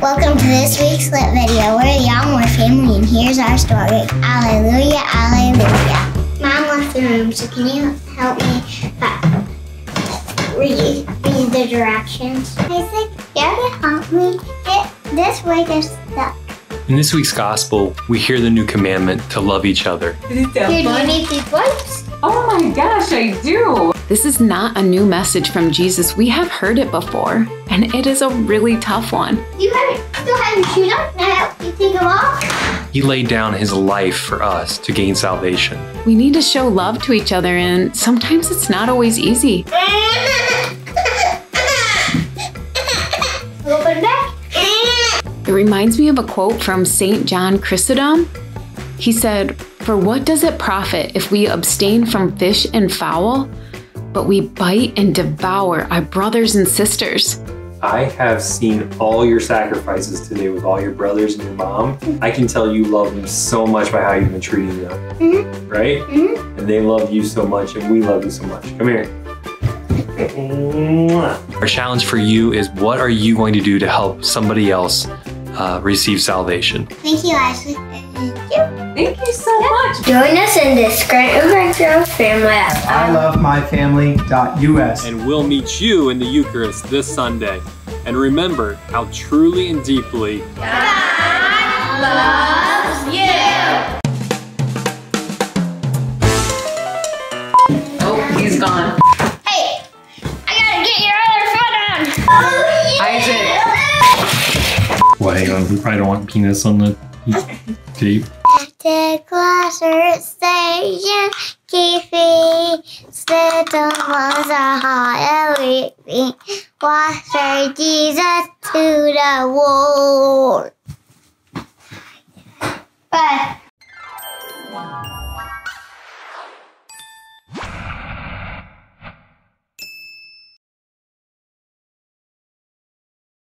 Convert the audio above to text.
Welcome to this week's lit video. We're a Elmore family, and here's our story. Alleluia, alleluia. Mom left the room, so can you help me uh, read, read the directions? Isaac, you can help me. It, this way gets stuck. In this week's gospel, we hear the new commandment to love each other. Is it that Here, do you fun? need these wipes? Oh my gosh, I do. This is not a new message from Jesus. We have heard it before, and it is a really tough one. You haven't, still have your shoes on? Can I help you take them off? He laid down his life for us to gain salvation. We need to show love to each other, and sometimes it's not always easy. Open back. It reminds me of a quote from St. John Chrysostom. He said, For what does it profit if we abstain from fish and fowl, but we bite and devour our brothers and sisters? I have seen all your sacrifices today with all your brothers and your mom. I can tell you love them so much by how you've been treating them. Right? Mhm. And they love you so much, and we love you so much. Come here. Our challenge for you is what are you going to do to help somebody else uh, receive salvation? Thank you, Ashley. Thank you. Thank you so much. Join us in this great adventure of family. I love myfamily.us. And we'll meet you in the Eucharist this Sunday. And remember how truly and deeply God loves you. Oh, he's gone. Hey, I gotta get your other foot on. Oh, Isaac. Well, hang on. We probably don't want penis on the Keep. At the station, Keefy's little ones are hot and weeping. Water Jesus to the wall. Bye.